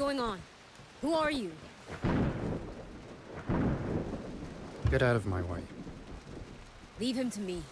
going on? Who are you? Get out of my way. Leave him to me.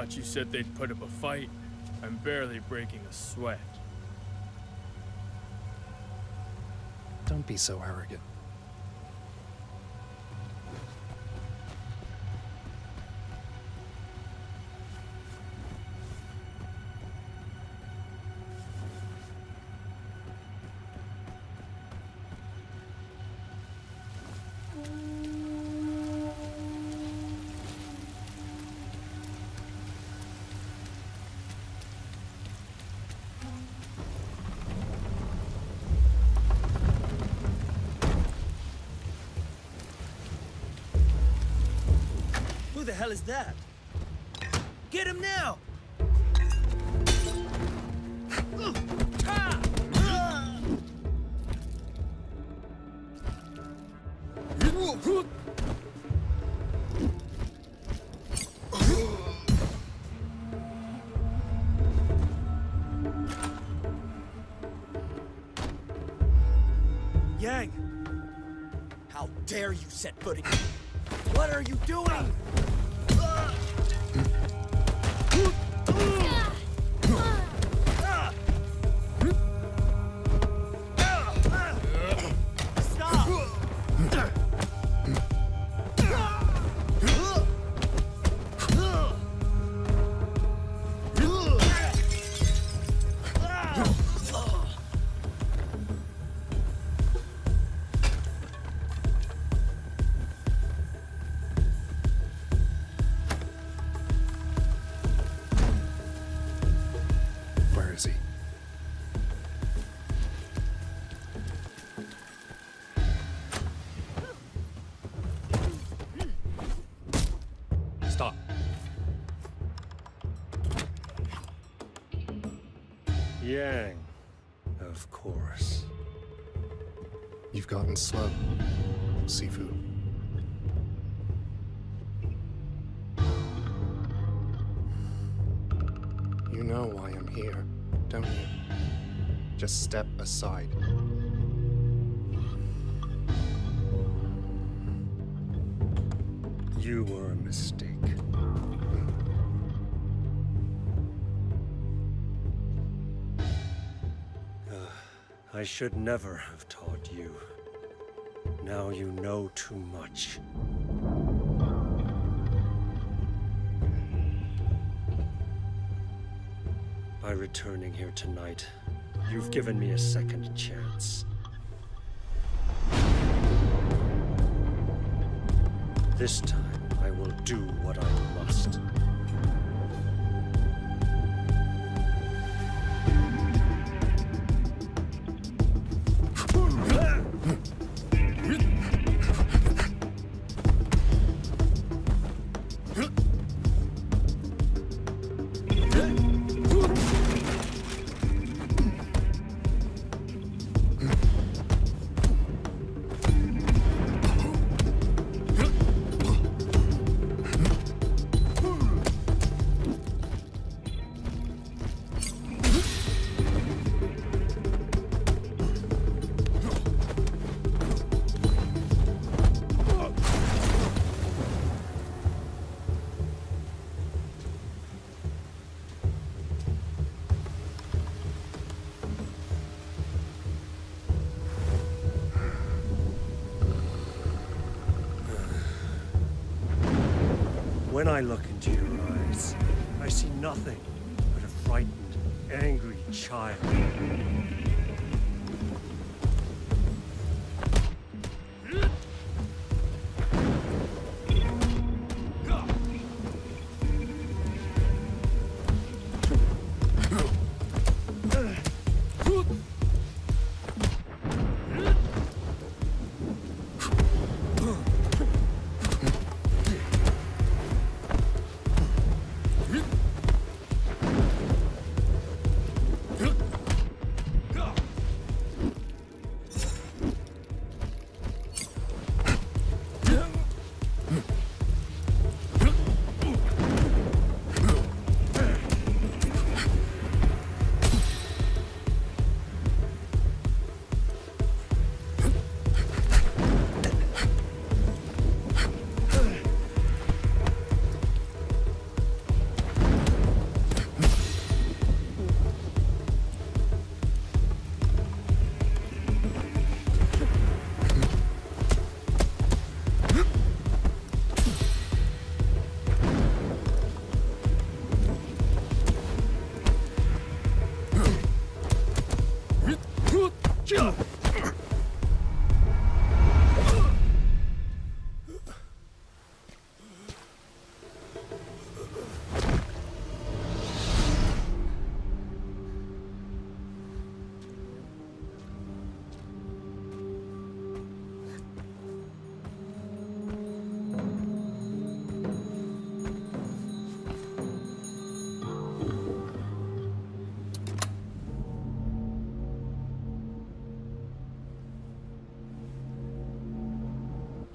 Thought you said they'd put up a fight. I'm barely breaking a sweat. Don't be so arrogant. Hell is that? Get him now! Yang! How dare you set footing? What are you doing? Just step aside. You were a mistake. Uh, I should never have taught you. Now you know too much. By returning here tonight, you've given me a second chance. This time, I will do what I must.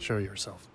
Show yourself.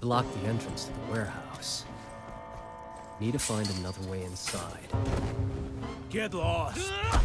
Blocked the entrance to the warehouse. Need to find another way inside. Get lost. Ah!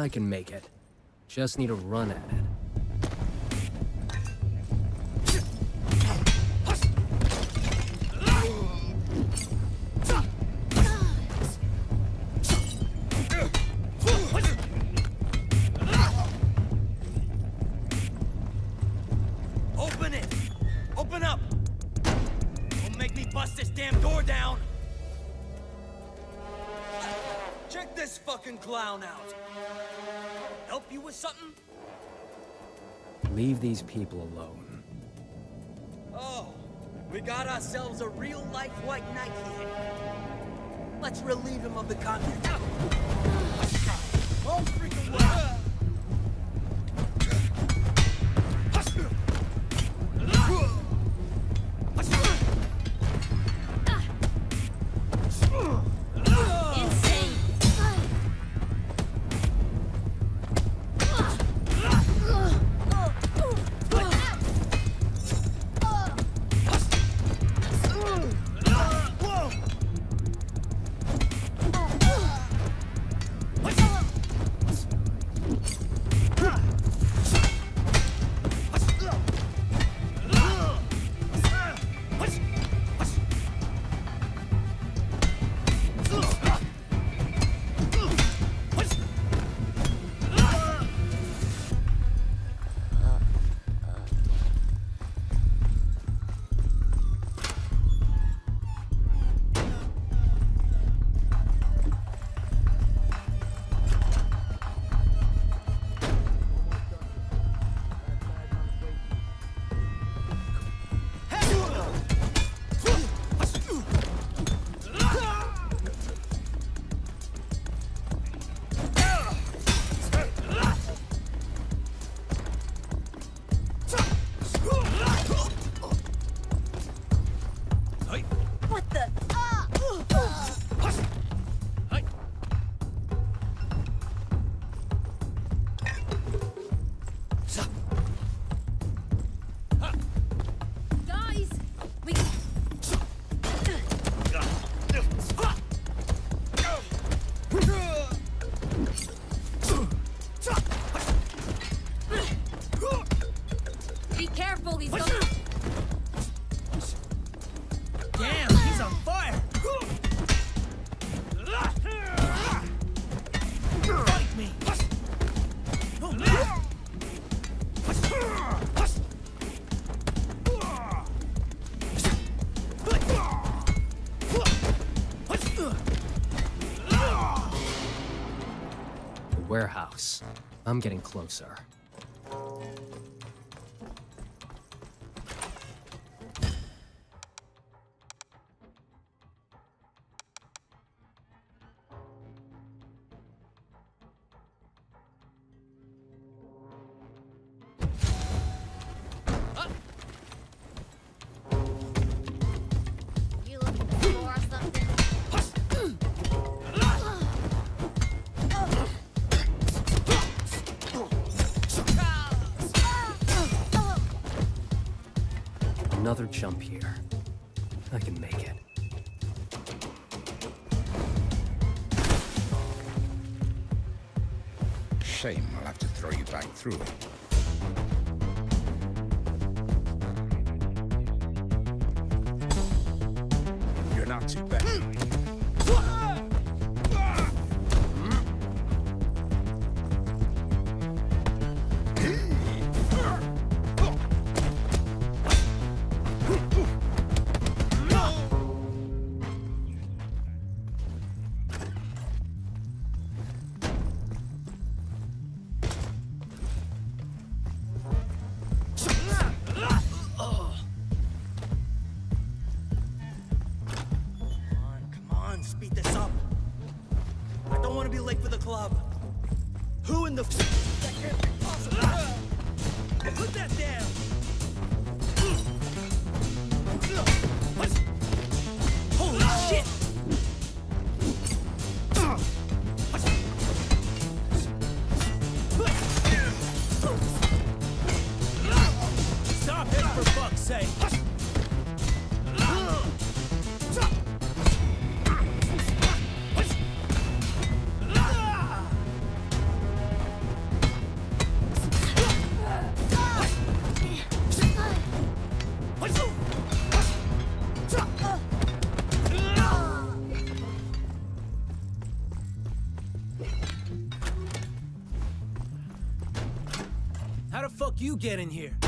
I can make it. Just need to run at it. People alone. Oh, we got ourselves a real-life white knight here. Let's relieve him of the content. I'm getting closer. Jump here. I can make it. Shame I'll have to throw you back through it. get in here?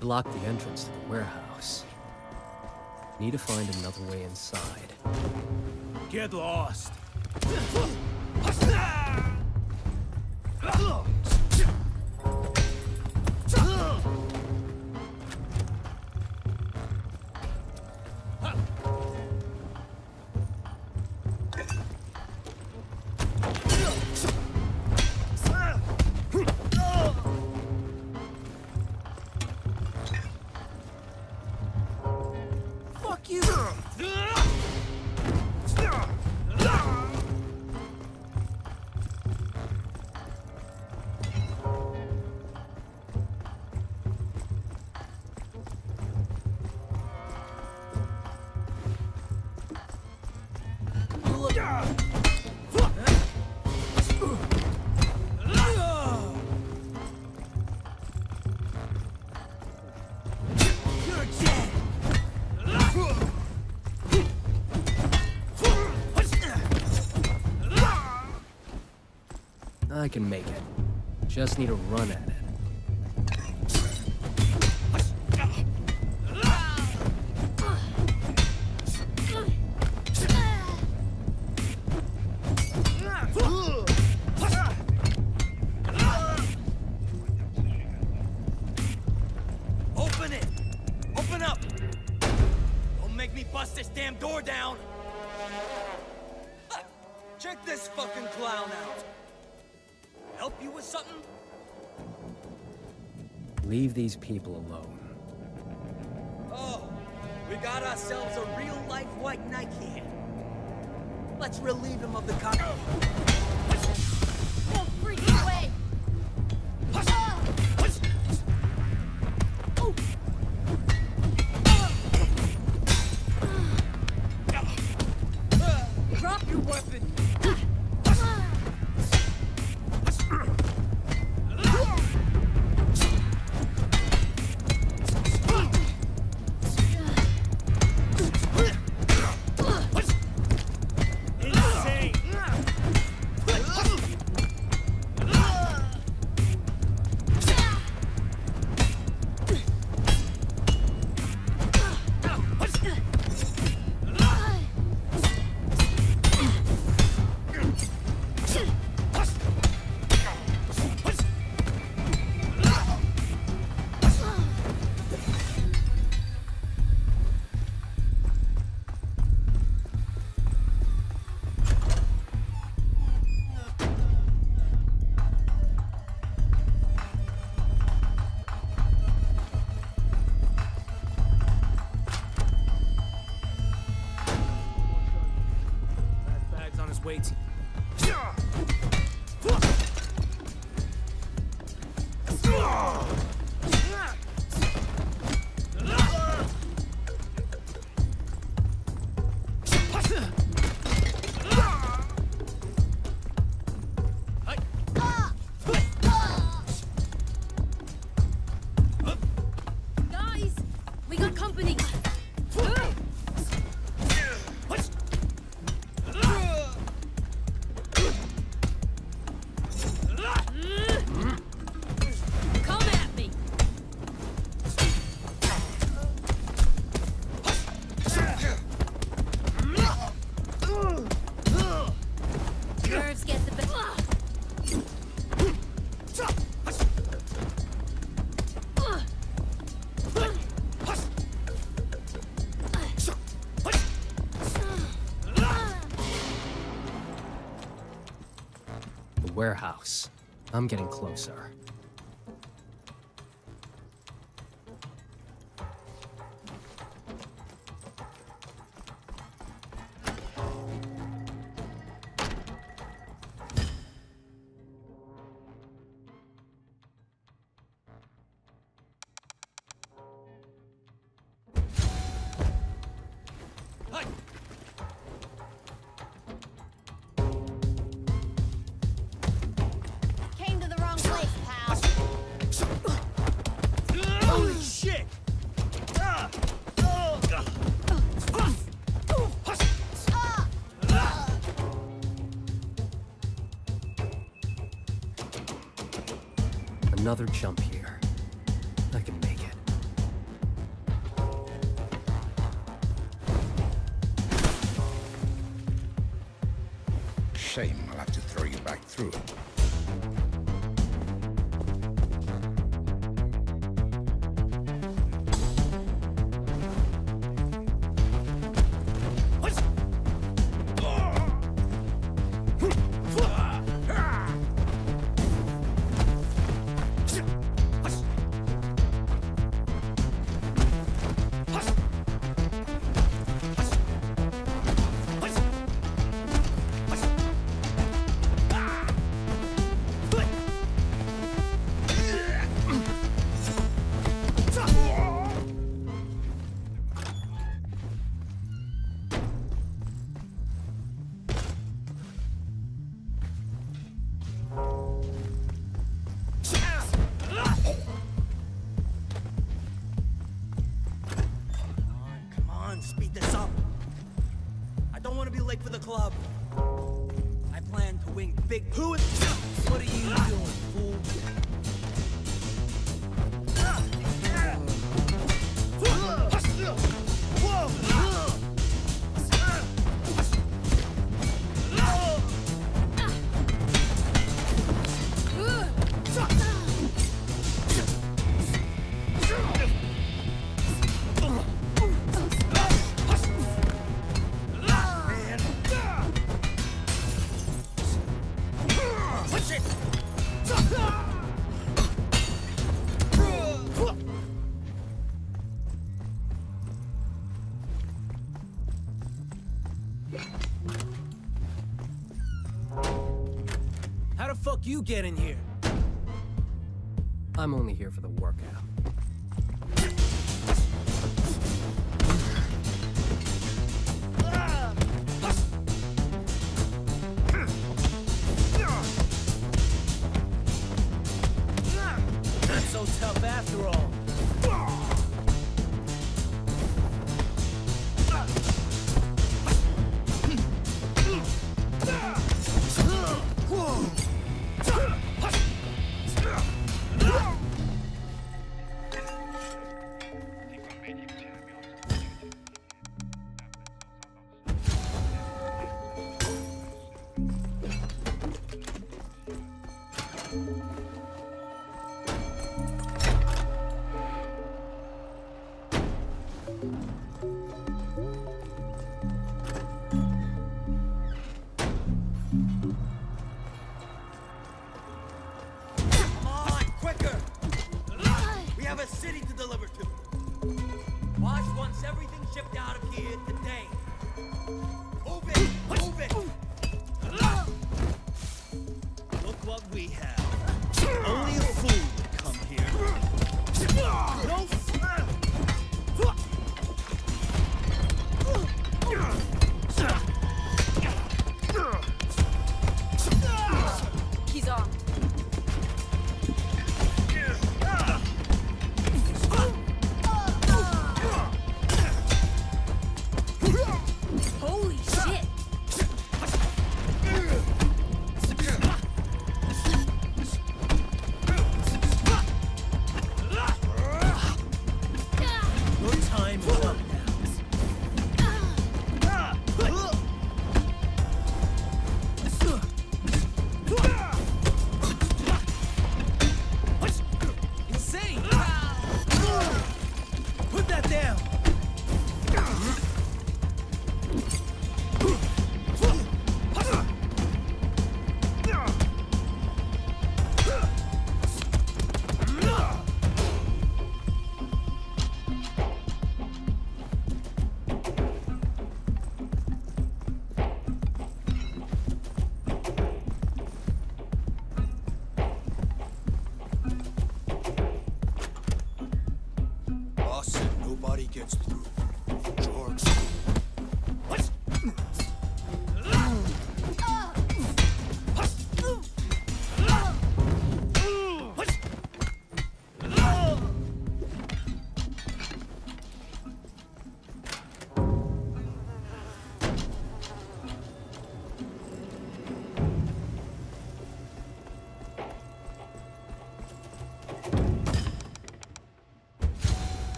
blocked the entrance to the warehouse. Need to find another way inside. Get lost! I can make it. Just need to run it. these people alone. Oh, we got ourselves a real-life white here. Let's relieve him of the I'm getting closer. another jump club. I plan to wink big poo. What are you doing, fool?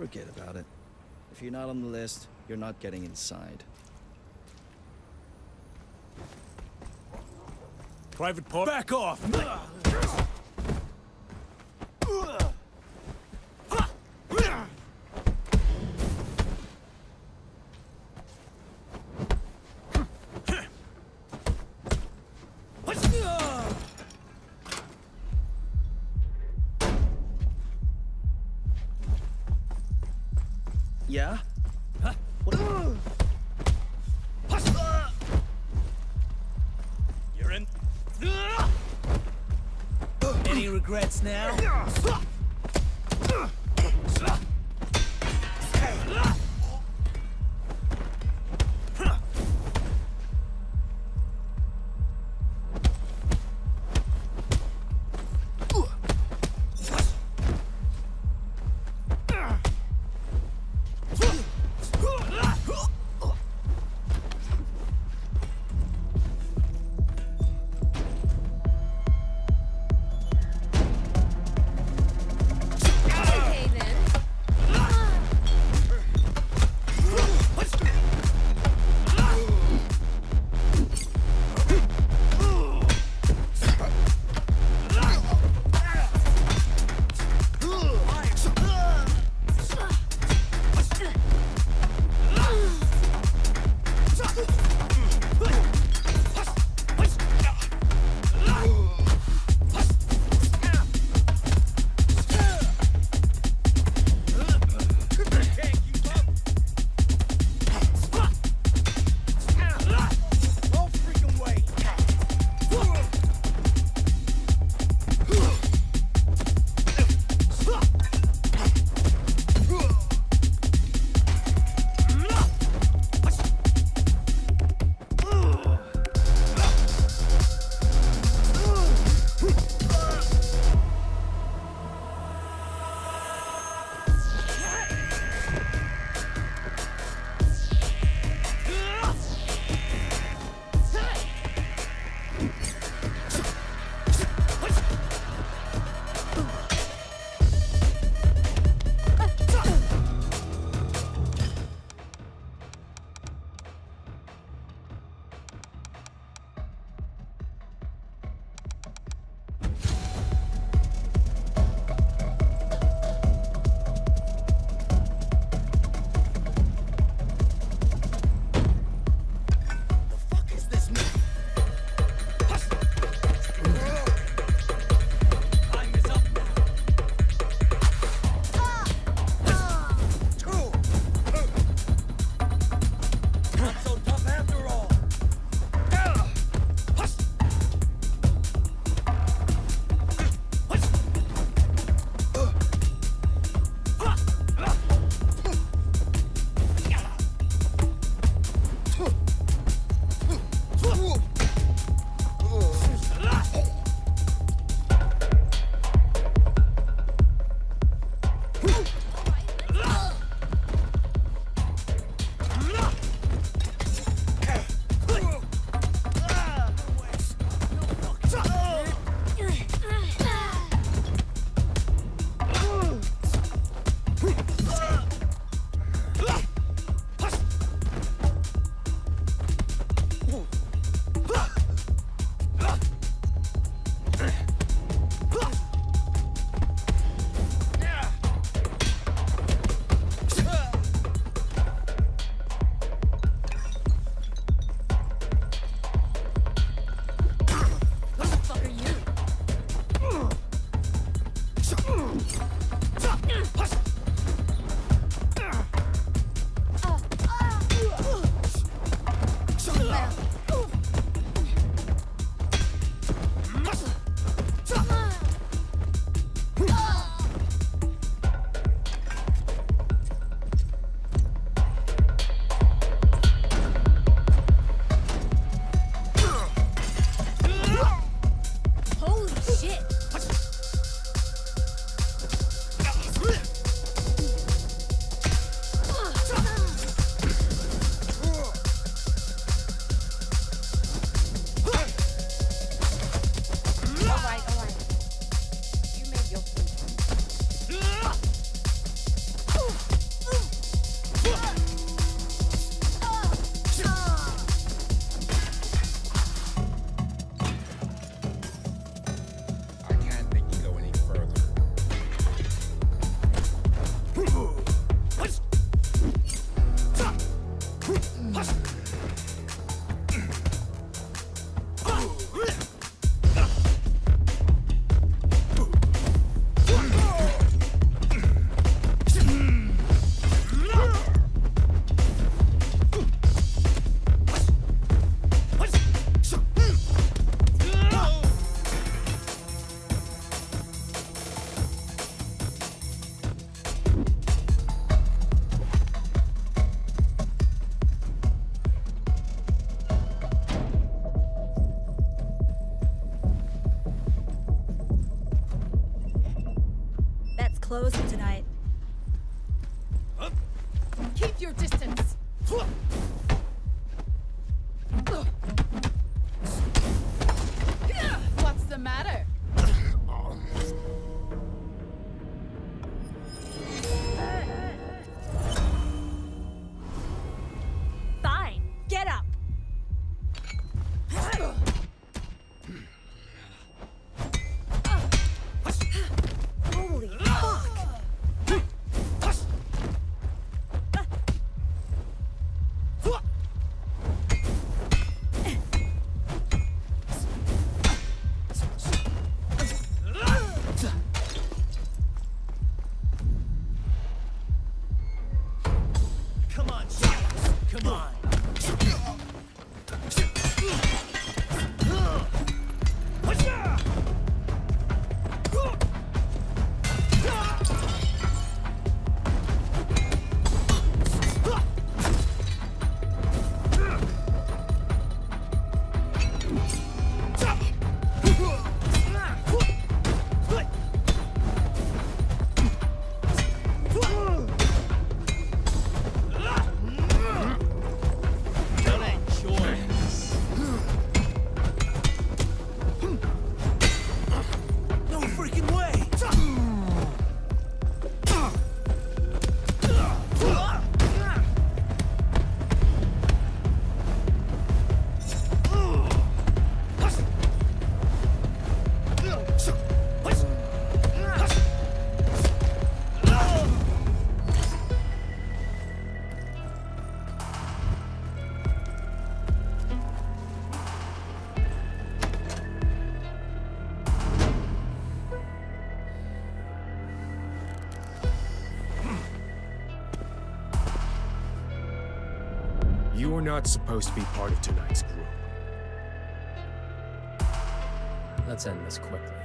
Forget about it. If you're not on the list, you're not getting inside. Private Park. Back off! You're not supposed to be part of tonight's group. Let's end this quickly.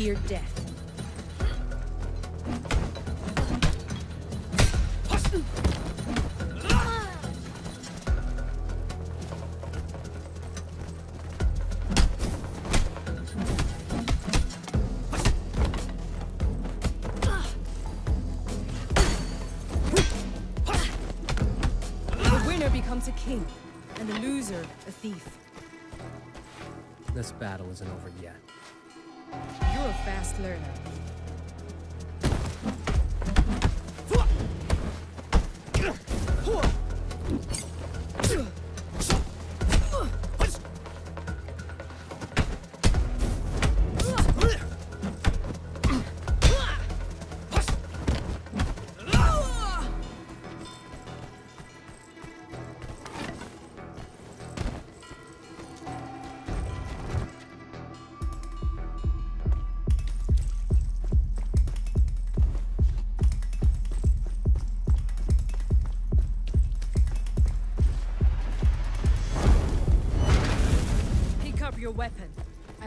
Fear death. The winner becomes a king, and the loser a thief. This battle isn't over yet. Learner.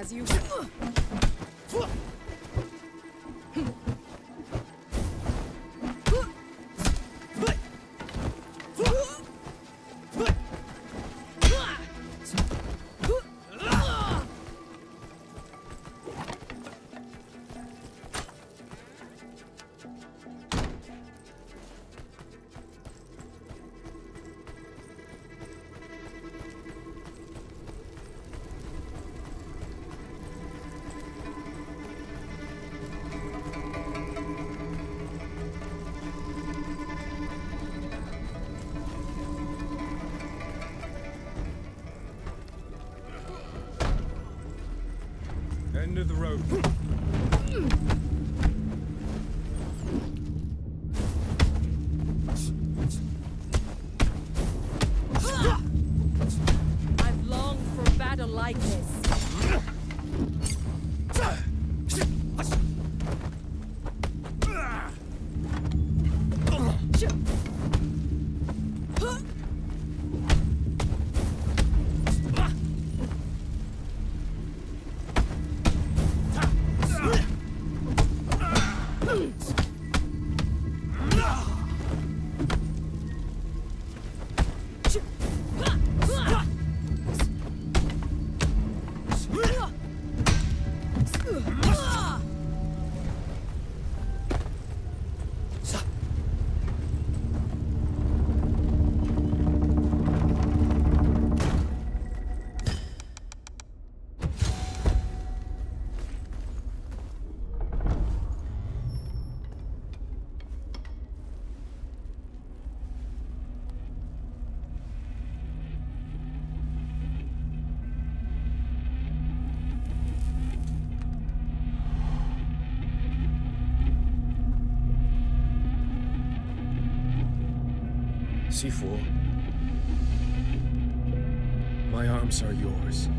As you End of the road. C4. My arms are yours.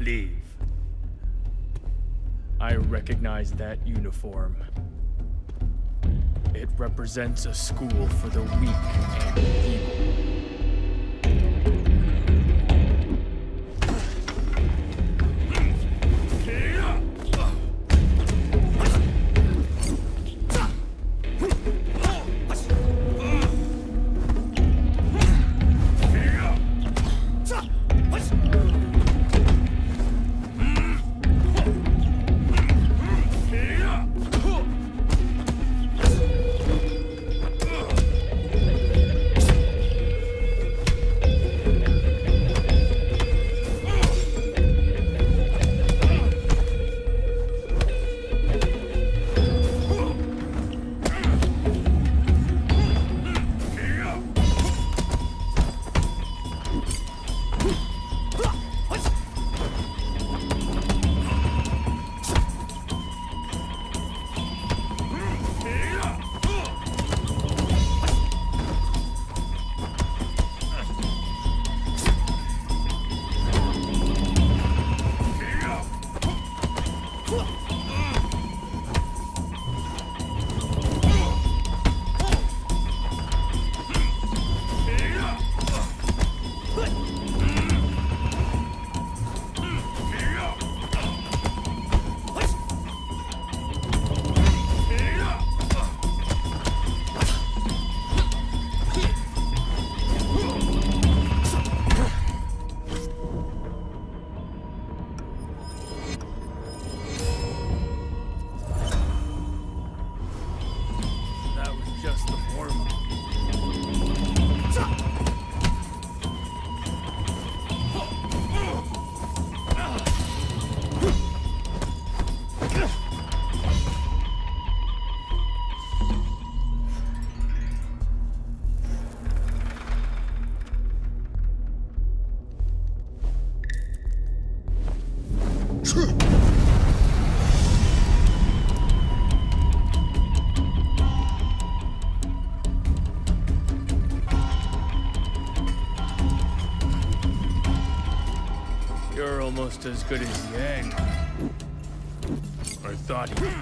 Leave. I recognize that uniform. It represents a school for the weak and feeble. As good as Yang. I thought he.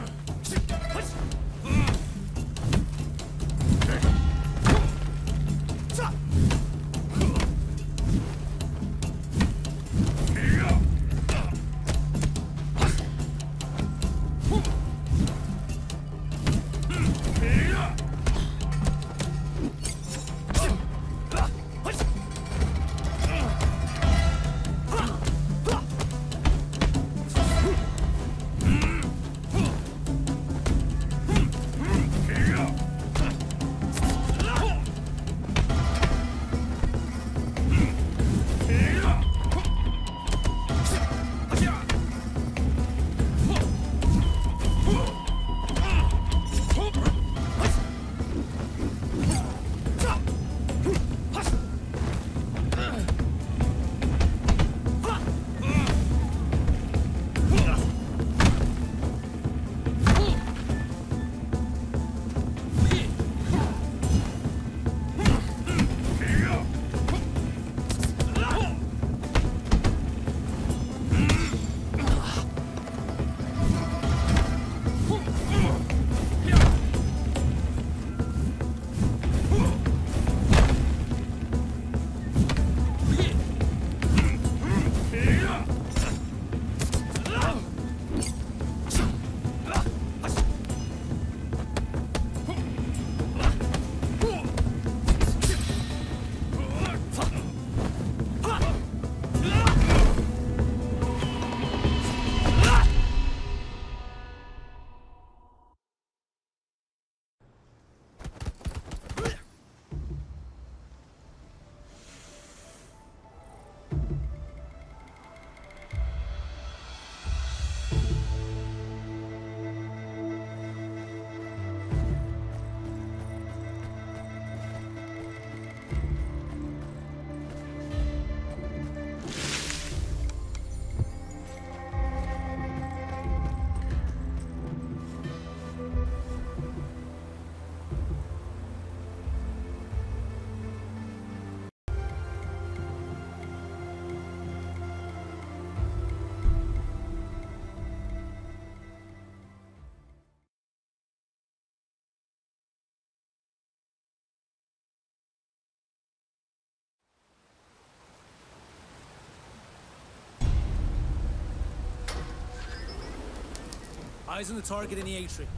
Eyes on the target in the atrium.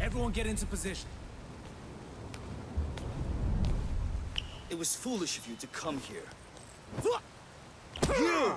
Everyone get into position. It was foolish of you to come here. You!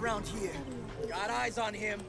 Around here. Got eyes on him.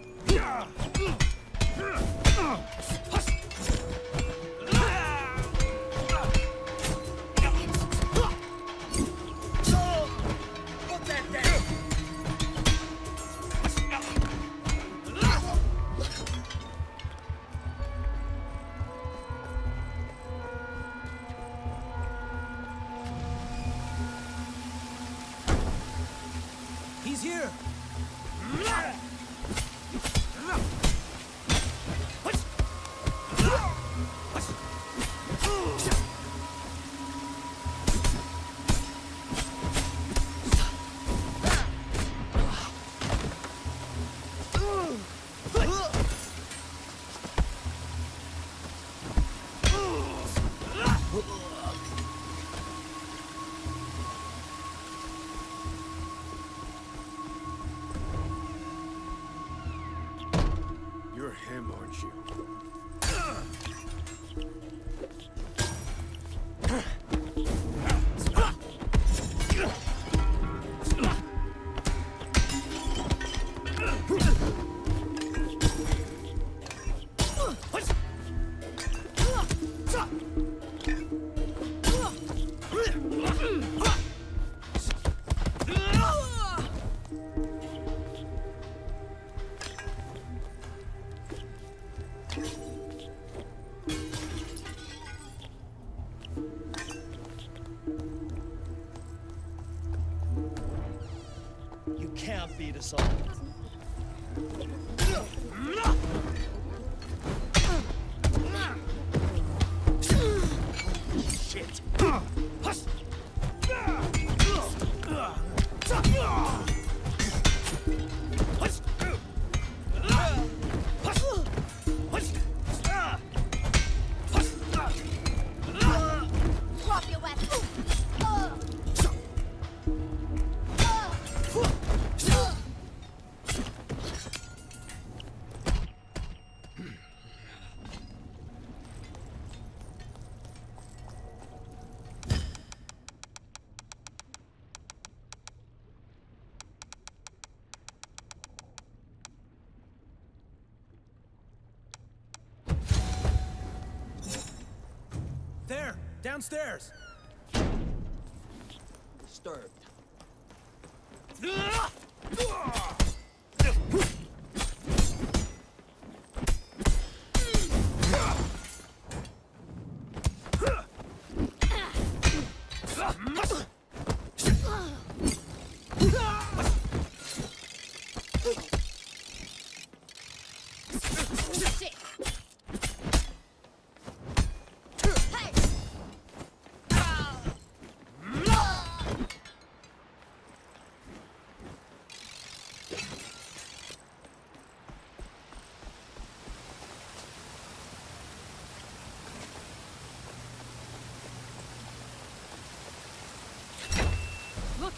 Downstairs! Disturbed. Ah! Ah!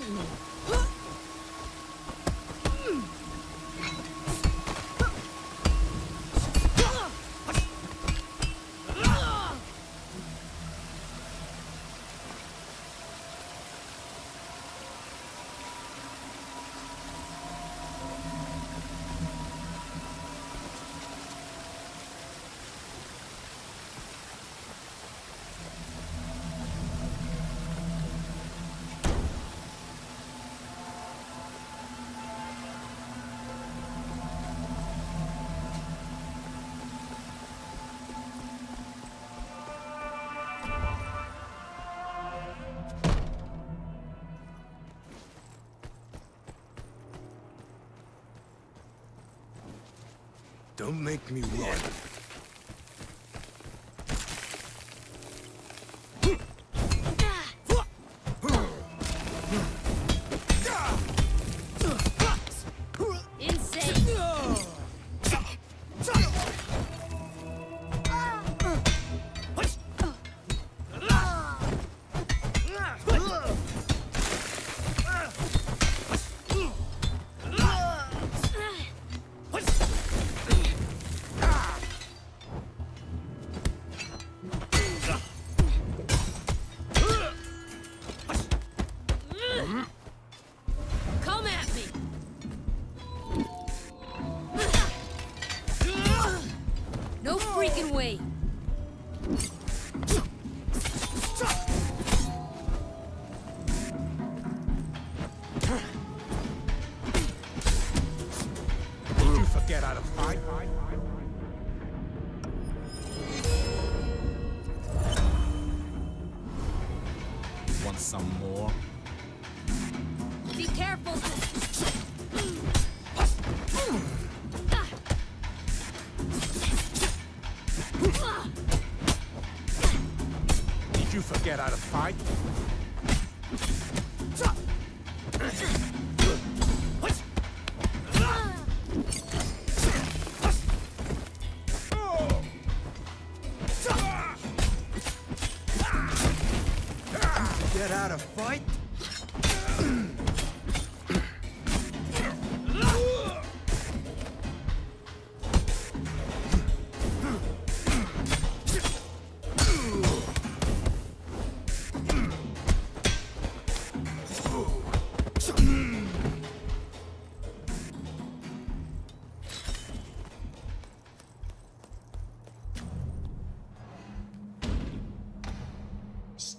lightning. Don't make me run.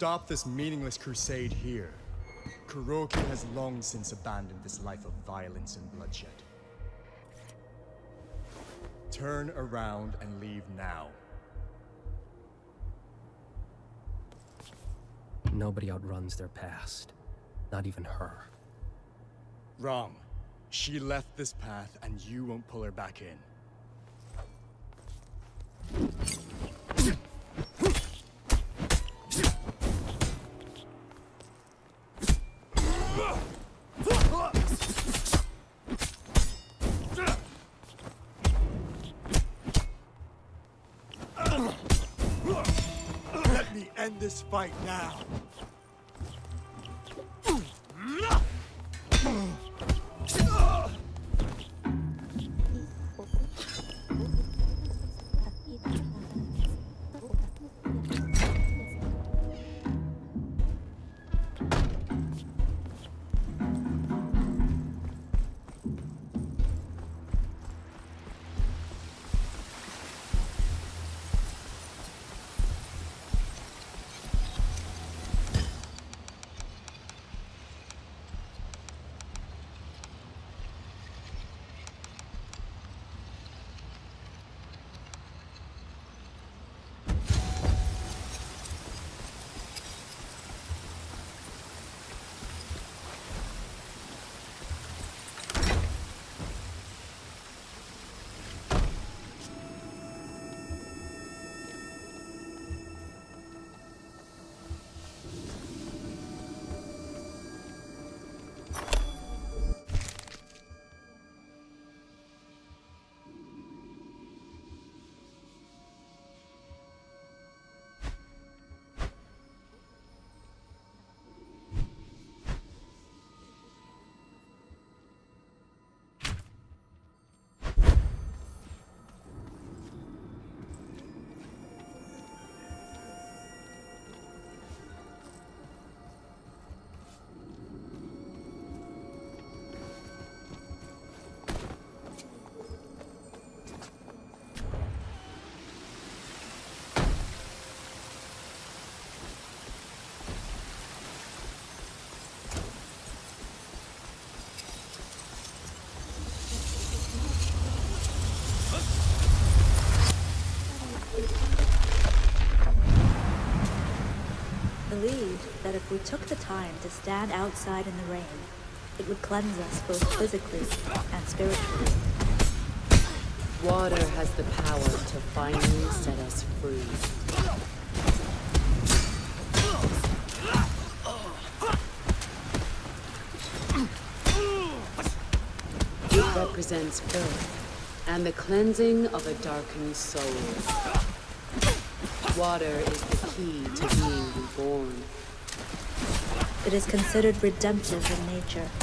Stop this meaningless crusade here. Kuroki has long since abandoned this life of violence and bloodshed. Turn around and leave now. Nobody outruns their past. Not even her. Wrong. She left this path and you won't pull her back in. Fight now. That if we took the time to stand outside in the rain, it would cleanse us both physically and spiritually. Water has the power to finally set us free. It represents birth and the cleansing of a darkened soul. Water is the key to being reborn. It is considered redemptive in nature.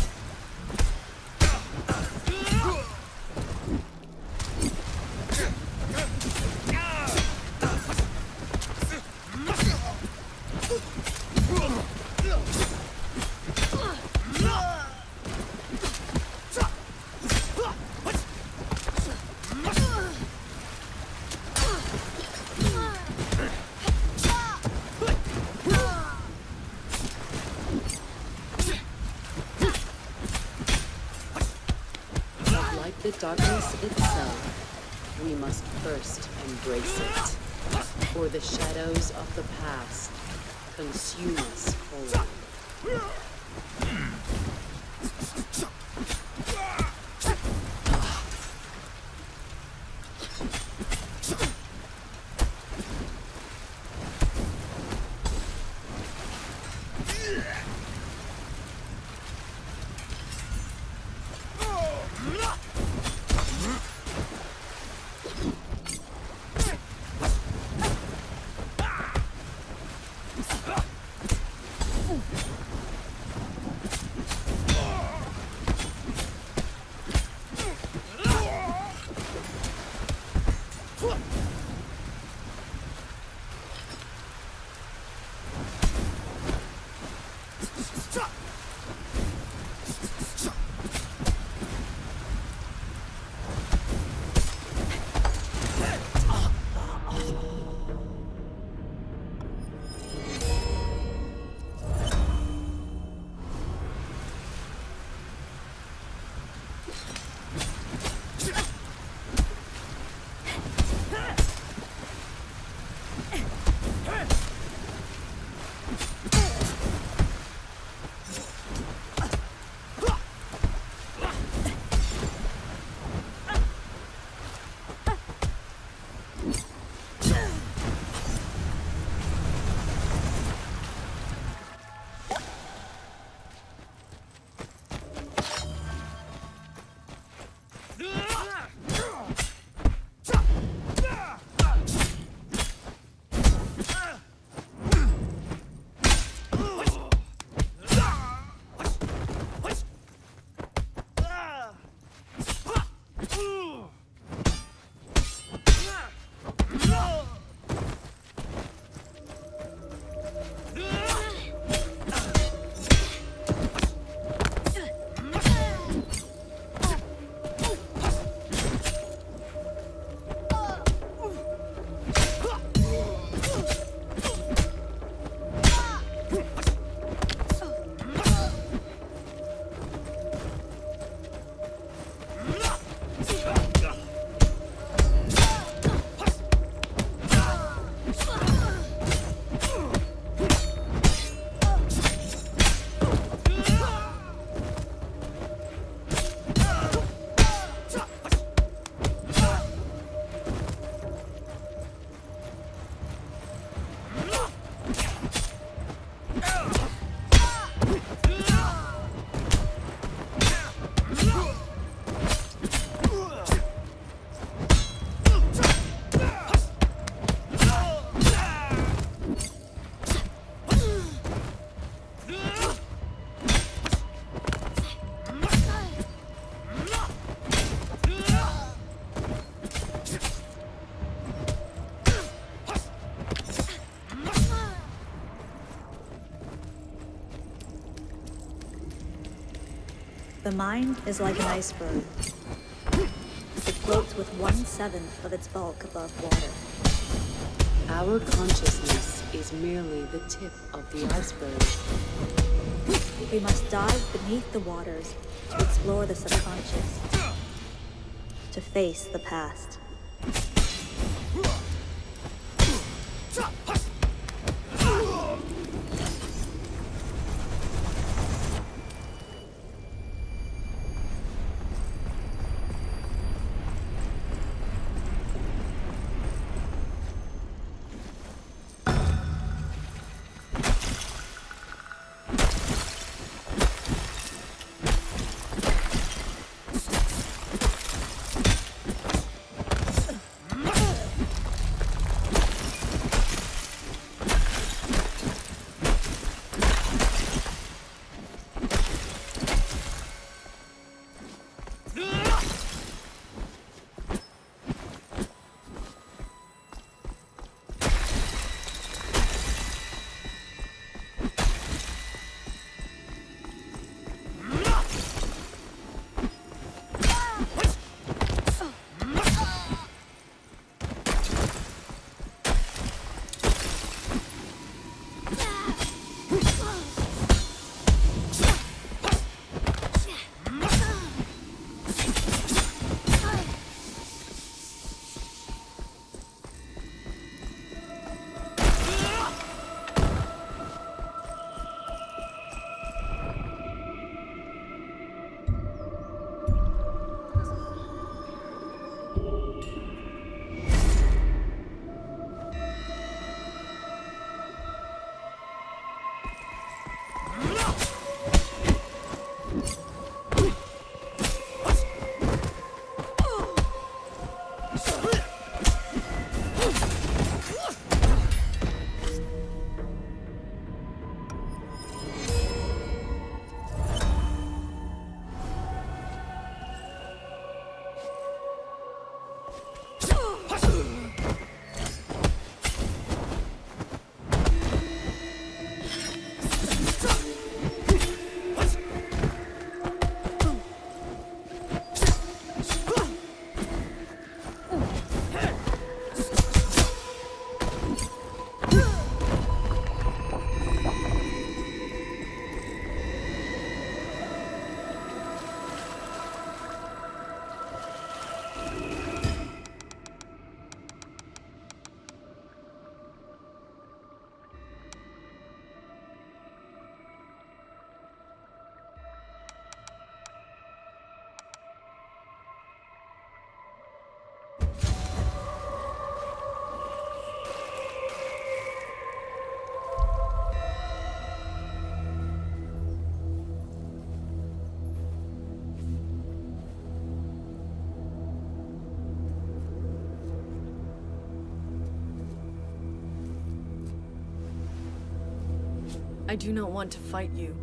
The mind is like an iceberg. It floats with one-seventh of its bulk above water. Our consciousness is merely the tip of the iceberg. We must dive beneath the waters to explore the subconscious, to face the past. I do not want to fight you.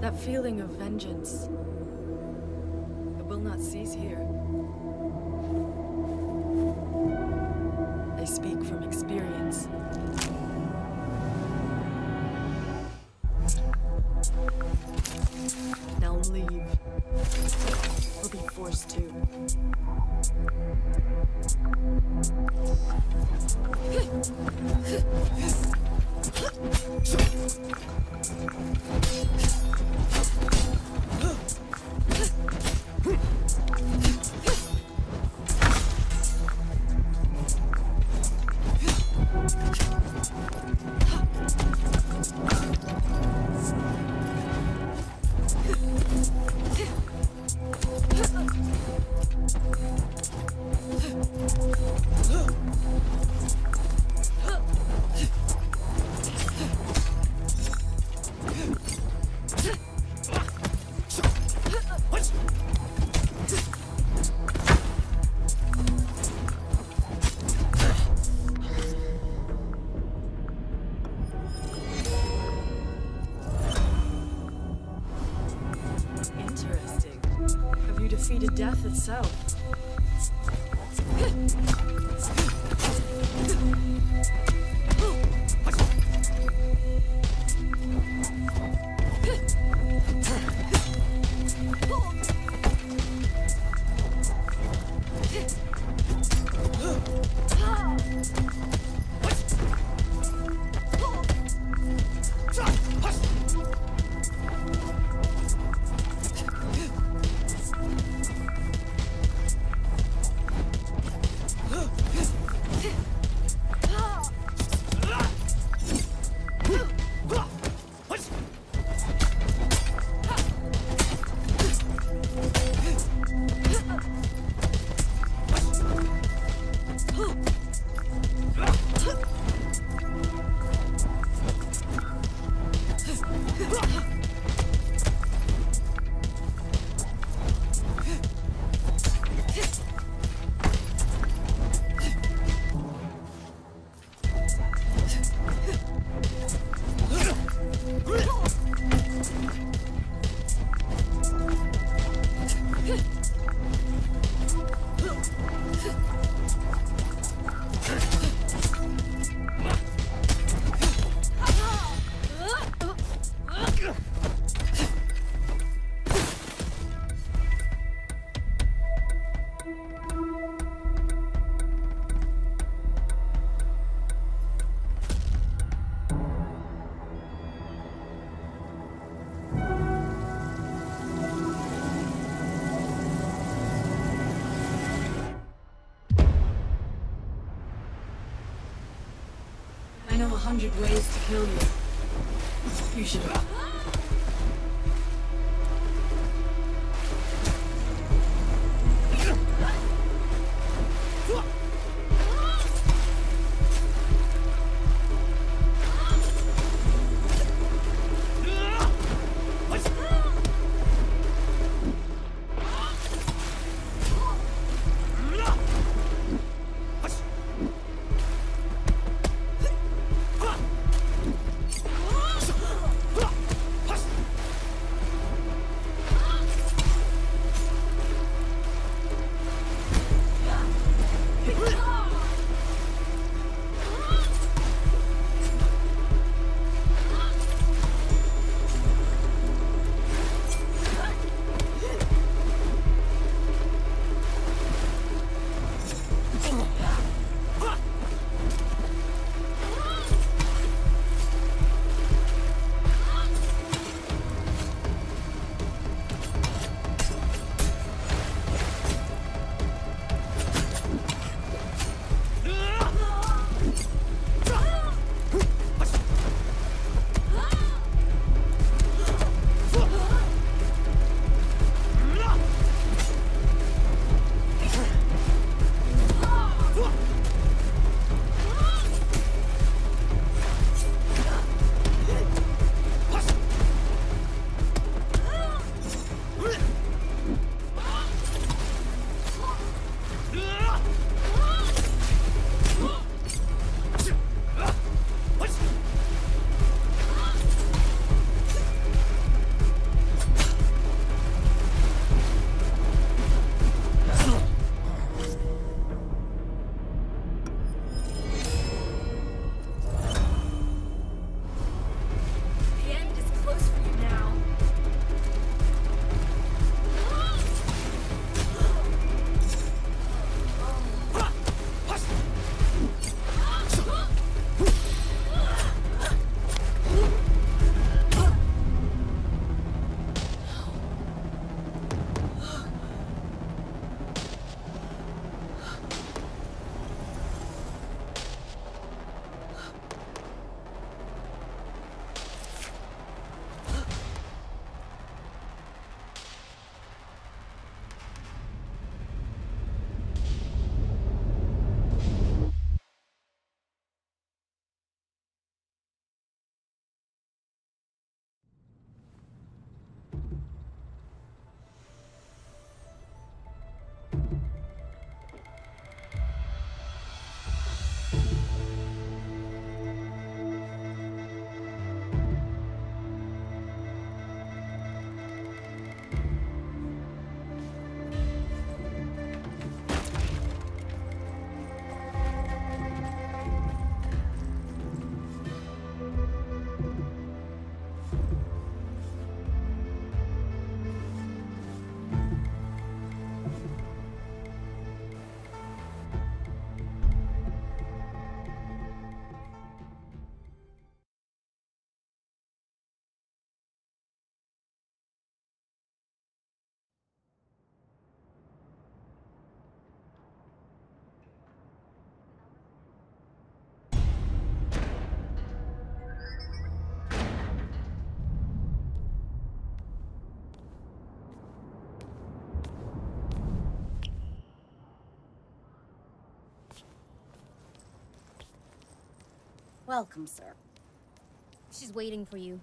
That feeling of vengeance, it will not cease here. I speak from experience. Now leave. Or be forced to. Hundred ways to kill you. You should Welcome, sir. She's waiting for you.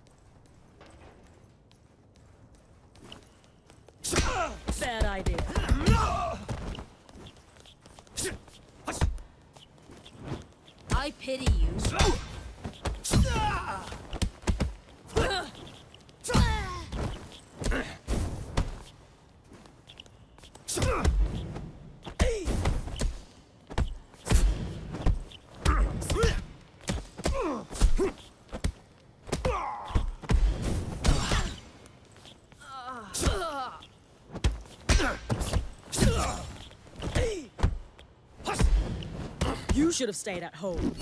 Bad idea. I pity you. You should have stayed at home.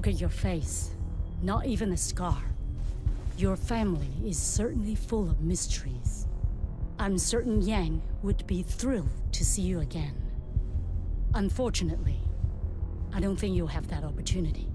Look at your face. Not even a scar. Your family is certainly full of mysteries. I'm certain Yang would be thrilled to see you again. Unfortunately, I don't think you'll have that opportunity.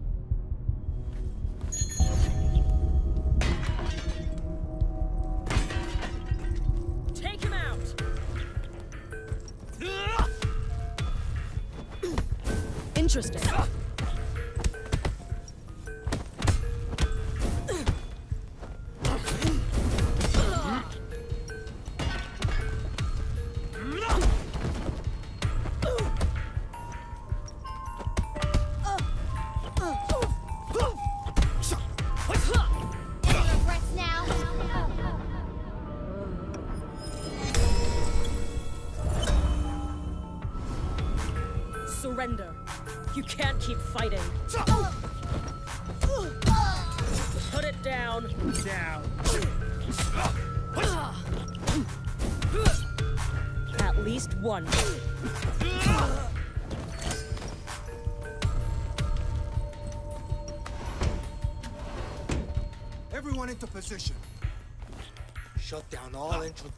Into position. Shut down all ah. intro.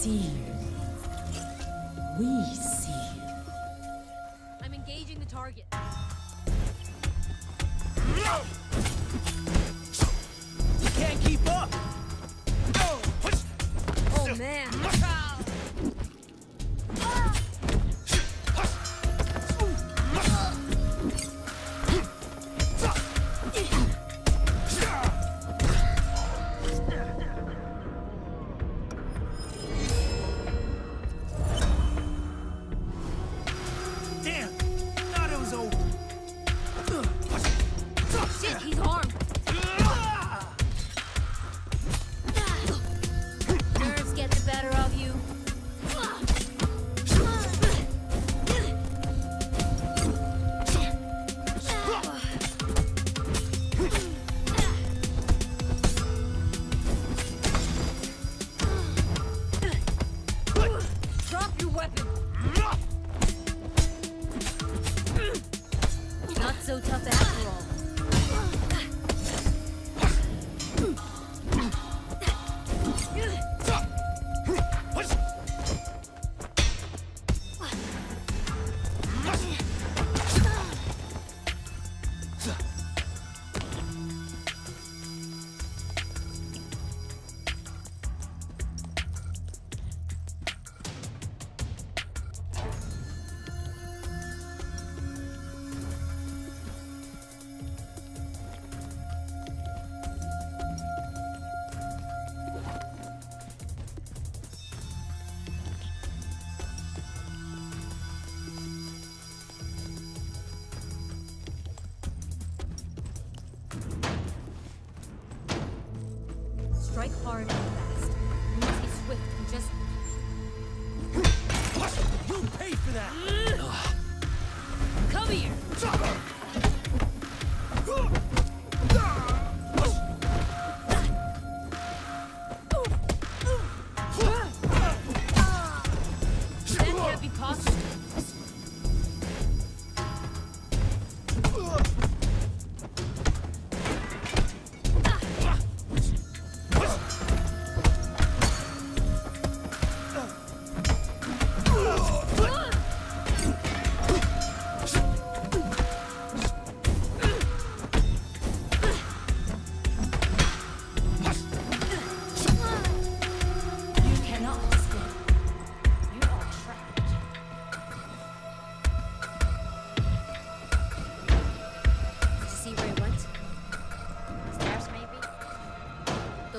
See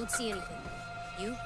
Don't see anything. You?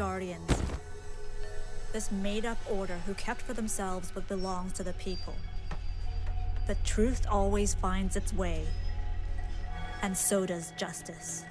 Guardians. This made up order who kept for themselves what belongs to the people. The truth always finds its way, and so does justice.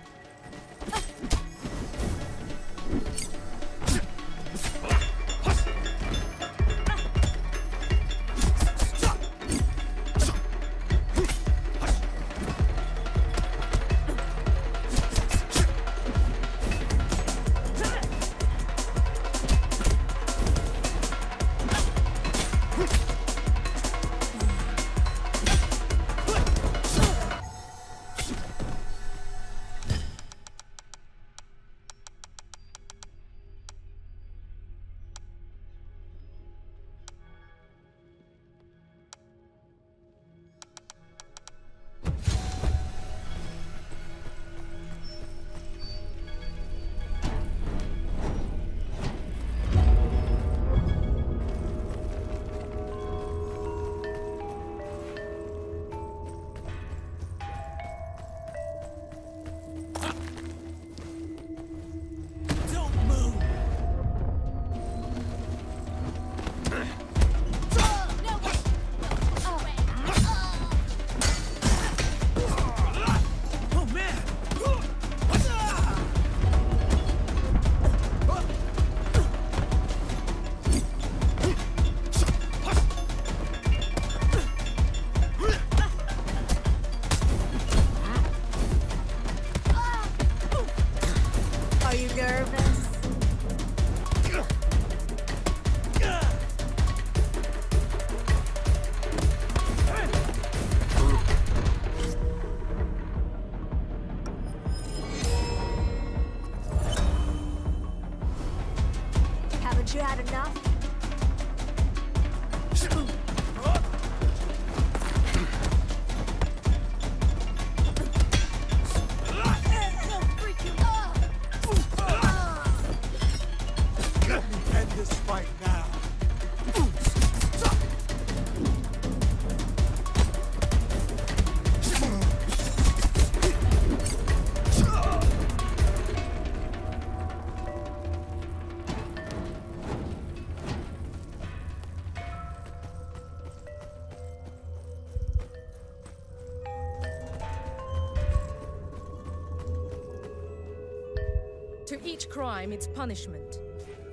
Crime, its punishment,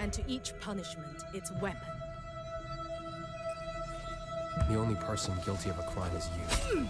and to each punishment, its weapon. The only person guilty of a crime is you.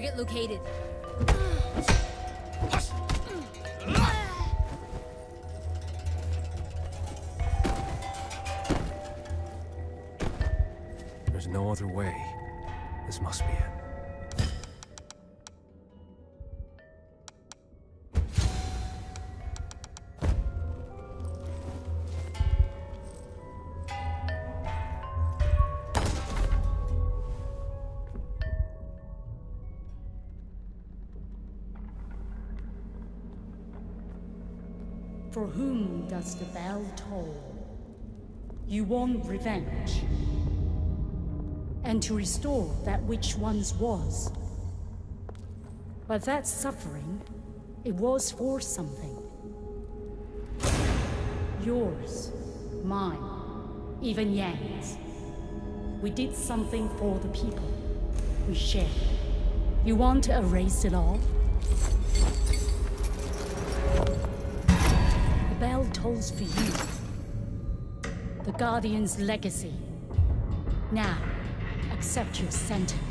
Target located. There's no other way. For whom does the bell toll? You want revenge. And to restore that which once was. But that suffering, it was for something. Yours, mine, even Yang's. We did something for the people. We shared. You want to erase it all? For you. The Guardian's legacy. Now, accept your sentence.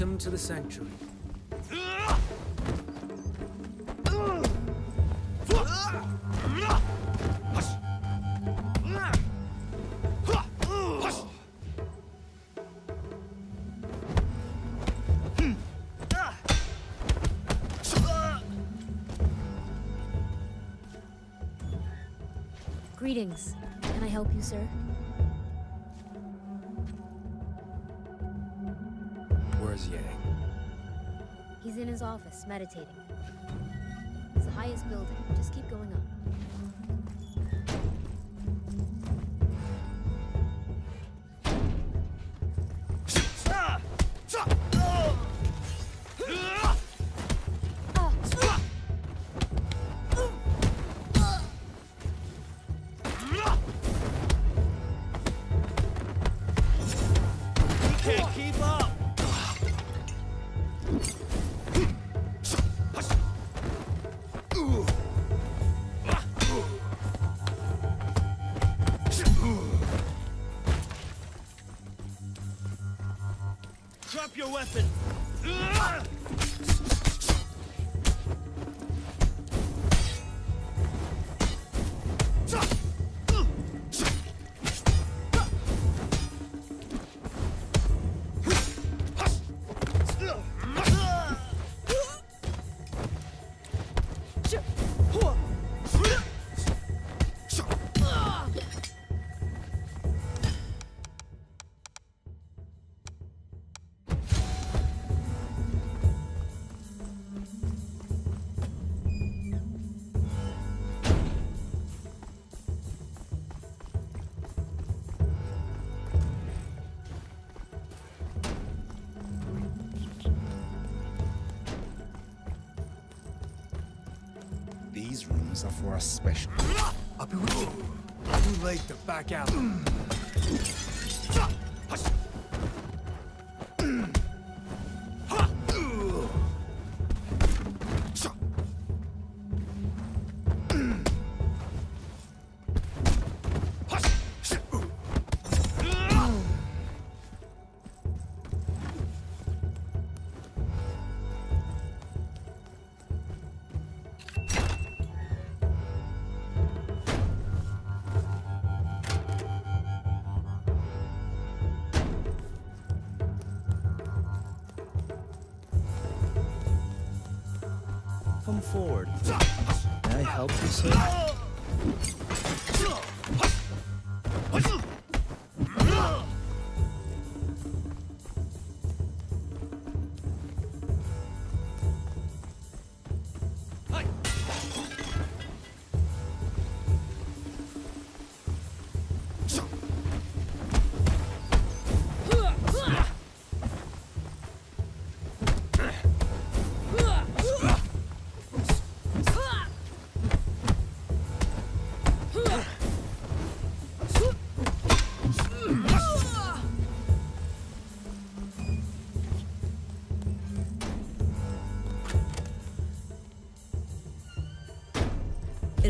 Welcome to the sanctuary. Greetings. Can I help you, sir? In his office, meditating. It's the highest building. Just keep going up. Are for a special. I'll be with you. Too late to back out. Help you, sir?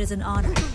It is an honor.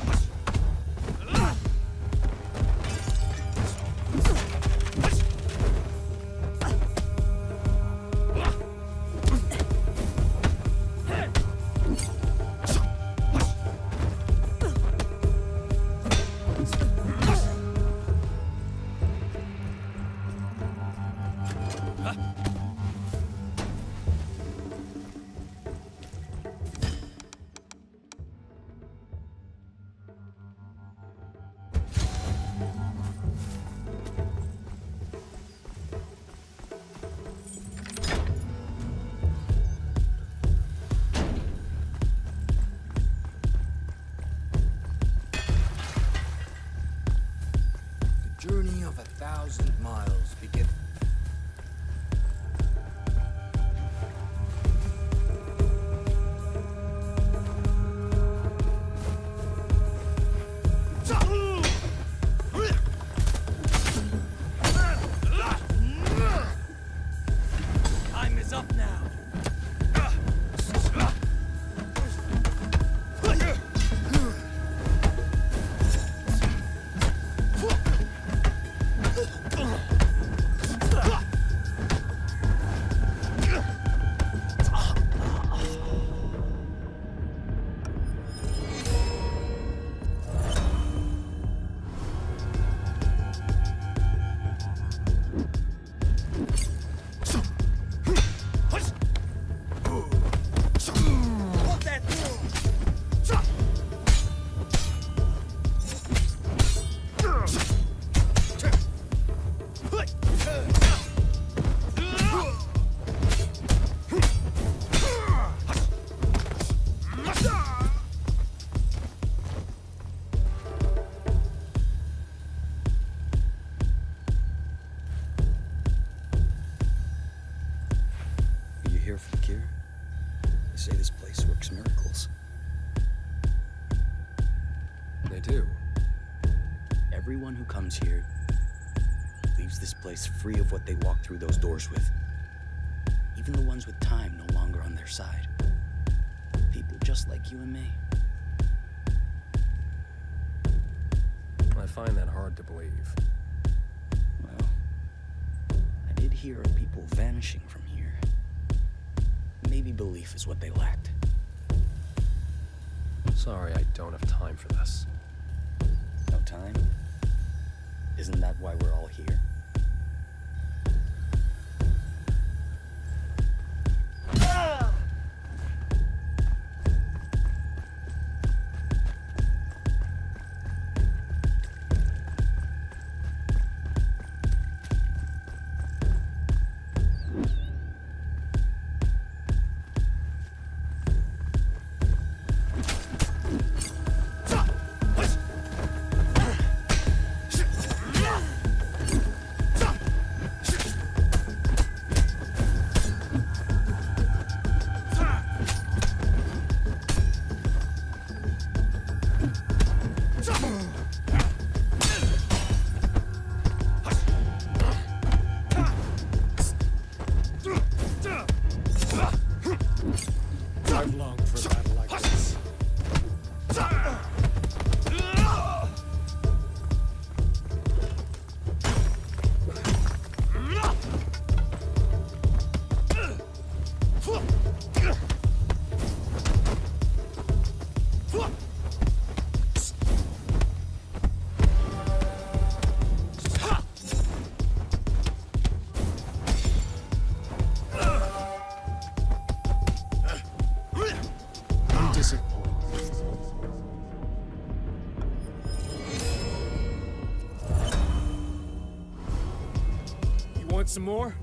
Free of what they walk through those doors with. Even the ones with time no longer on their side. People just like you and me. I find that hard to believe. Well, I did hear of people vanishing from here. Maybe belief is what they lacked. Sorry, I don't have time for this. No time? Isn't that why we're all here? Some more?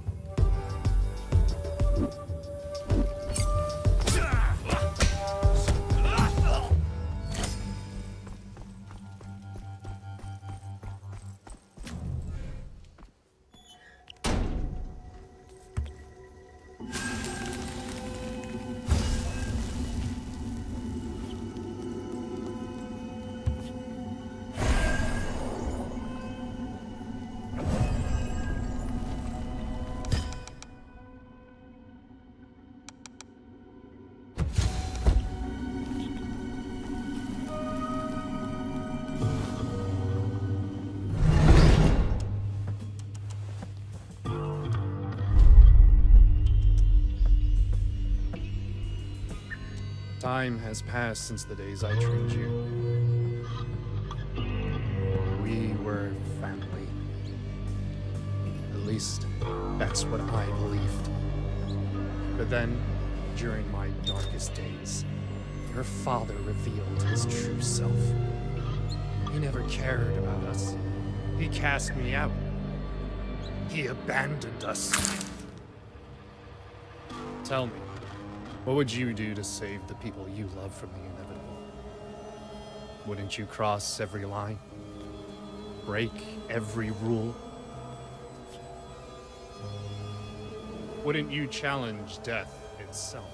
Time has passed since the days I trained you. We were family. At least, that's what I believed. But then, during my darkest days, your father revealed his true self. He never cared about us. He cast me out. He abandoned us. Tell me, what would you do to save the people you love from the inevitable? Wouldn't you cross every line? Break every rule? Wouldn't you challenge death itself?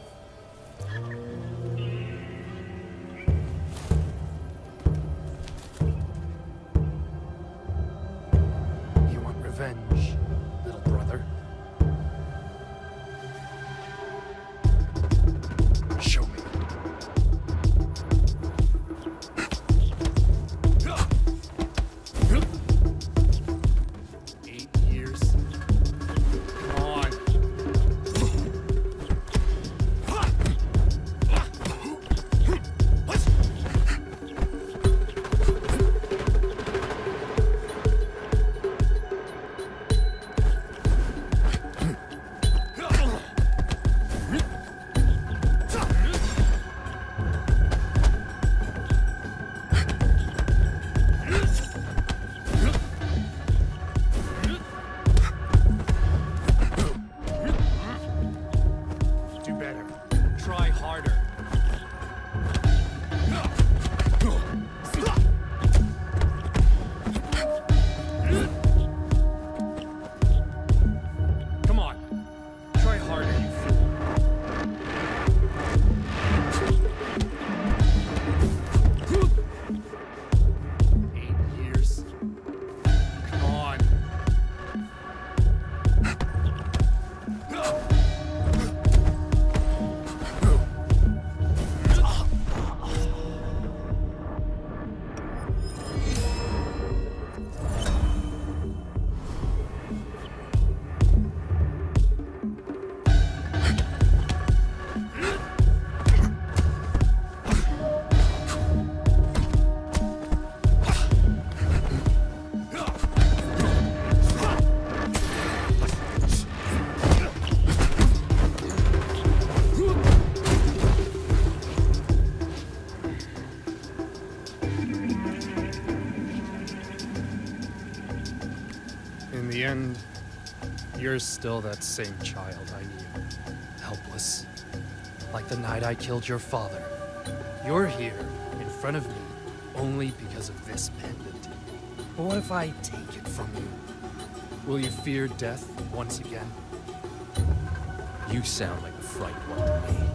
Still that same child I knew. Helpless. Like the night I killed your father. You're here, in front of me, only because of this pendant. But what if I take it from you? Will you fear death once again? You sound like a frightened one to me.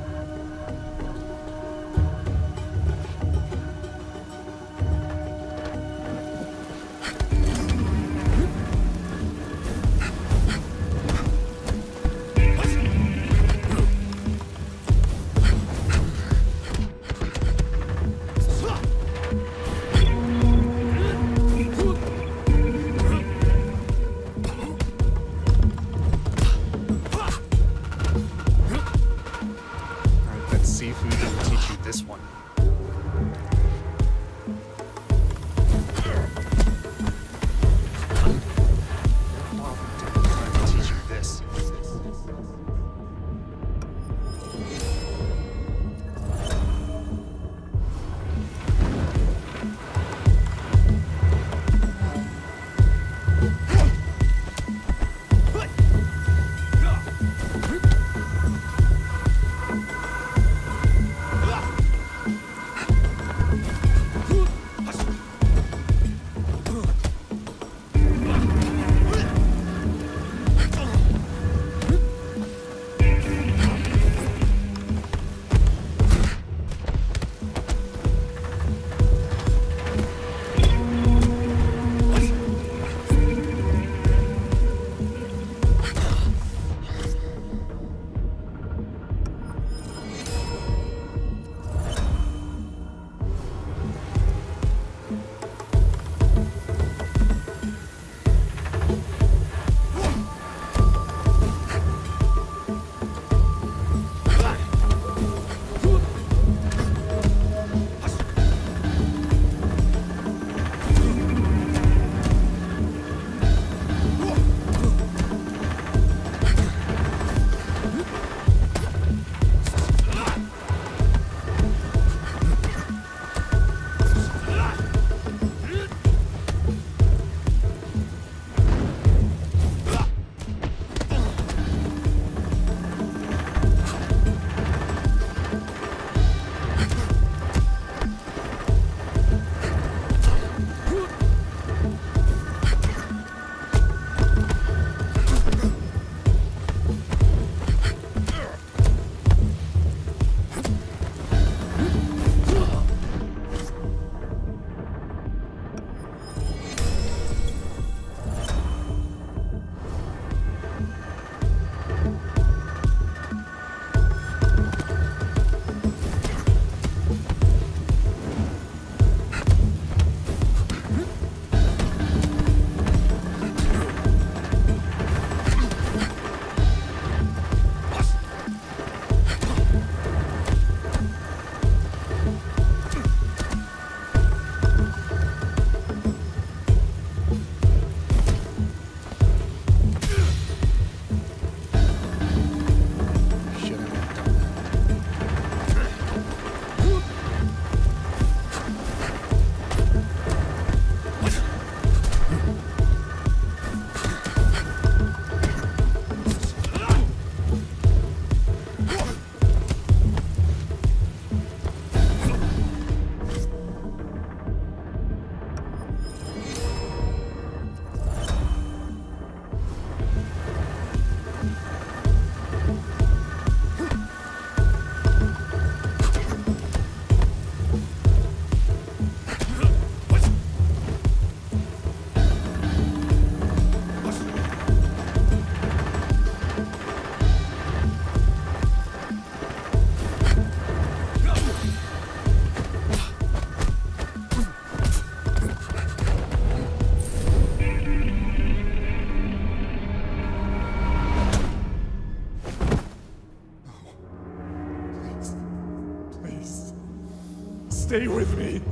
Stay with me.